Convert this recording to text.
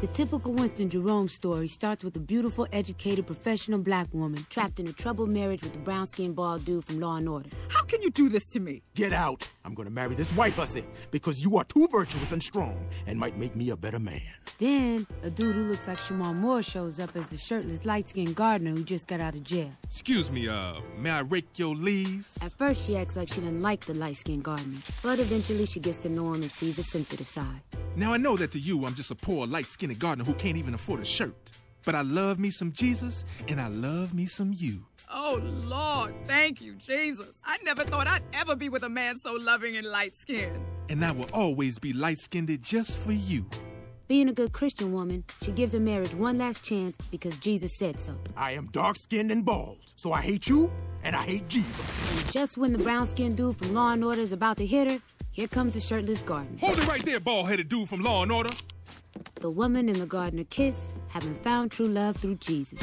The typical Winston Jerome story starts with a beautiful, educated, professional black woman trapped in a troubled marriage with a brown skinned bald dude from Law and Order. How can you do this to me? Get out. I'm gonna marry this white hussy because you are too virtuous and strong and might make me a better man. Then, a dude who looks like Shemar Moore shows up as the shirtless, light skinned gardener who just got out of jail. Excuse me, uh, may I rake your leaves? At first, she acts like she doesn't like the light skinned gardener, but eventually she gets to know him and sees a sensitive side. Now, I know that to you, I'm just a poor, light skinned gardener who can't even afford a shirt. But I love me some Jesus, and I love me some you. Oh, Lord, thank you, Jesus. I never thought I'd ever be with a man so loving and light skinned. And I will always be light skinned just for you. Being a good Christian woman, she gives her marriage one last chance because Jesus said so. I am dark skinned and bald, so I hate you and I hate Jesus. And just when the brown skinned dude from Law and Order is about to hit her, here comes the shirtless gardener. Hold it right there, bald headed dude from Law and Order. The woman and the gardener kiss, having found true love through Jesus.